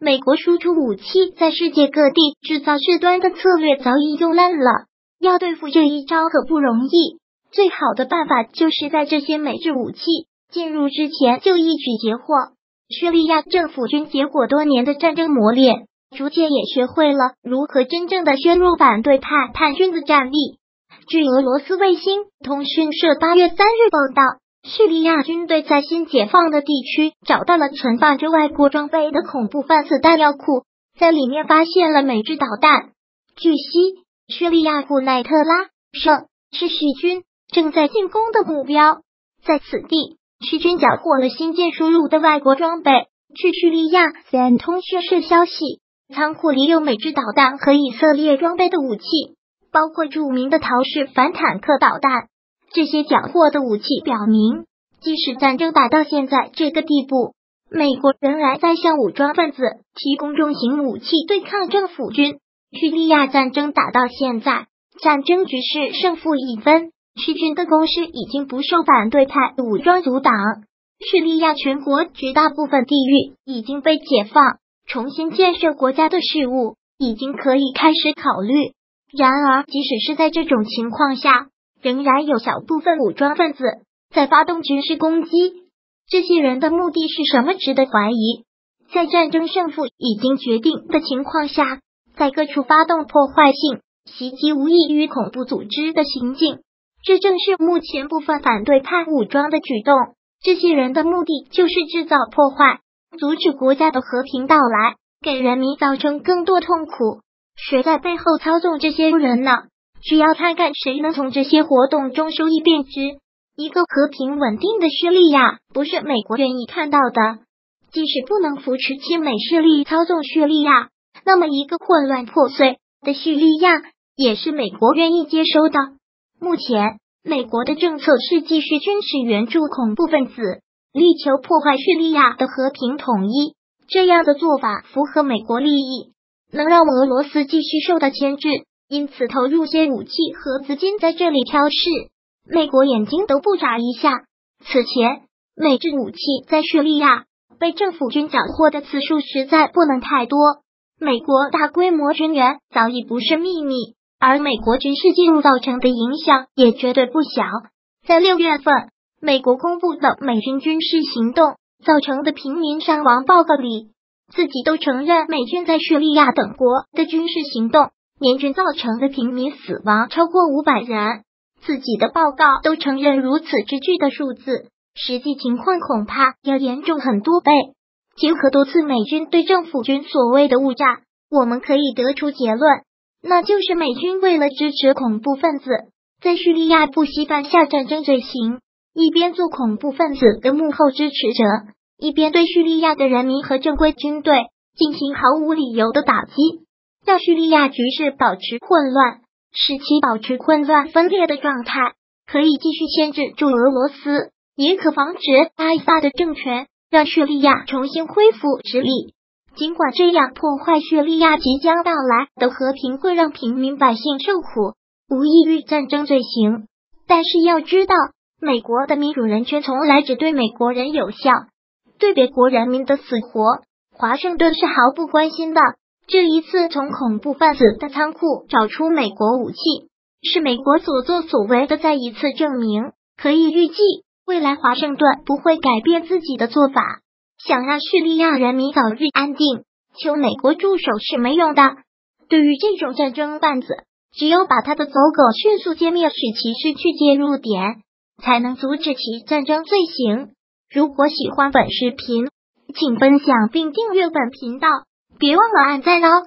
美国输出武器在世界各地制造事端的策略早已用烂了，要对付这一招可不容易。最好的办法就是在这些美制武器进入之前就一举截获。叙利亚政府军结果多年的战争磨练，逐渐也学会了如何真正的削弱反对派叛军的战力。据俄罗斯卫星通讯社八月三日报道，叙利亚军队在新解放的地区找到了存放着外国装备的恐怖分子弹药库，在里面发现了美制导弹。据悉，叙利亚古奈特拉省是叙军正在进攻的目标。在此地，叙军缴获了新建输入的外国装备。据叙利亚 CN 通讯社消息，仓库里有美制导弹和以色列装备的武器。包括著名的陶式反坦克导弹，这些缴获的武器表明，即使战争打到现在这个地步，美国仍然在向武装分子提供重型武器对抗政府军。叙利亚战争打到现在，战争局势胜负已分，叙军的攻势已经不受反对派武装阻挡。叙利亚全国绝大部分地域已经被解放，重新建设国家的事务已经可以开始考虑。然而，即使是在这种情况下，仍然有小部分武装分子在发动军事攻击。这些人的目的是什么？值得怀疑。在战争胜负已经决定的情况下，在各处发动破坏性袭击，无异于恐怖组织的行径。这正是目前部分反对派武装的举动。这些人的目的就是制造破坏，阻止国家的和平到来，给人民造成更多痛苦。谁在背后操纵这些人呢？只要看看谁能从这些活动中收益便知。一个和平稳定的叙利亚不是美国愿意看到的，即使不能扶持亲美势力操纵叙利亚，那么一个混乱破碎的叙利亚也是美国愿意接收的。目前，美国的政策是继续军事援助恐怖分子，力求破坏叙利亚的和平统一。这样的做法符合美国利益。能让俄罗斯继续受到牵制，因此投入些武器和资金在这里挑事。美国眼睛都不眨一下。此前，美制武器在叙利亚被政府军缴获的次数实在不能太多。美国大规模军援早已不是秘密，而美国军事介入造成的影响也绝对不小。在六月份，美国公布的美军军事行动造成的平民伤亡报告里。自己都承认美军在叙利亚等国的军事行动，年均造成的平民死亡超过五百人。自己的报告都承认如此之巨的数字，实际情况恐怕要严重很多倍。结合多次美军对政府军所谓的误炸，我们可以得出结论，那就是美军为了支持恐怖分子，在叙利亚不惜犯下战争罪行，一边做恐怖分子的幕后支持者。一边对叙利亚的人民和正规军队进行毫无理由的打击，让叙利亚局势保持混乱，使其保持混乱分裂的状态，可以继续牵制住俄罗斯，也可防止阿萨的政权让叙利亚重新恢复实力。尽管这样破坏叙利亚即将到来的和平会让平民百姓受苦，无异于战争罪行，但是要知道，美国的民主人权从来只对美国人有效。对别国人民的死活，华盛顿是毫不关心的。这一次从恐怖分子的仓库找出美国武器，是美国所作所为的再一次证明。可以预计，未来华盛顿不会改变自己的做法。想让叙利亚人民早日安定，求美国助手是没用的。对于这种战争贩子，只有把他的走狗迅速歼灭，使其失去介入点，才能阻止其战争罪行。如果喜欢本视频，请分享并订阅本频道，别忘了按赞哦！